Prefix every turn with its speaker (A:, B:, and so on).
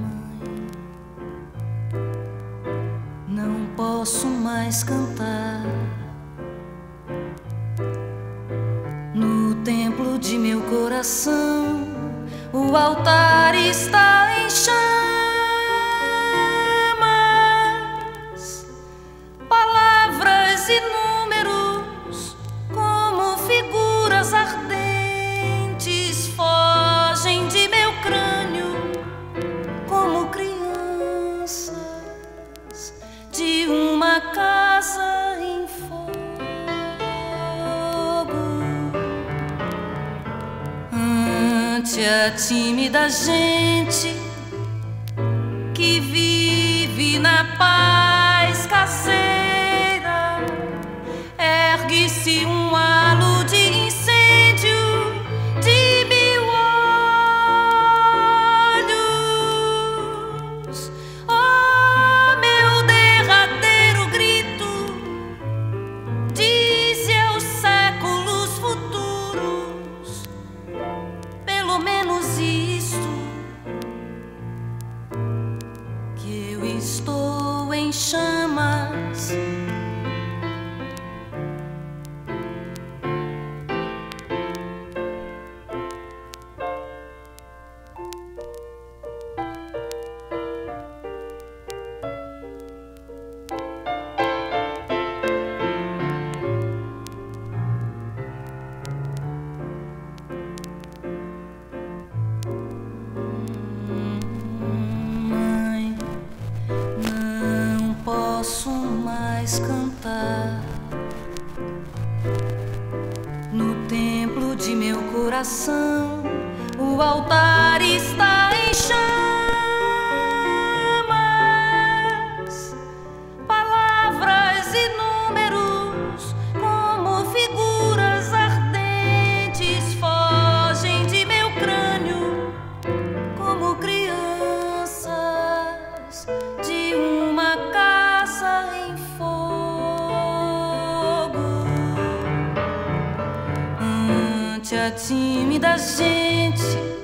A: Mãe, não posso mais cantar no templo de meu coração. O altar está em chamas, palavras e números como figuras ardentes Ante a tímida gente que vive na paz caseira, ergue-se um sunshine. Coração, o altar está em chamas. Ante a tímida gente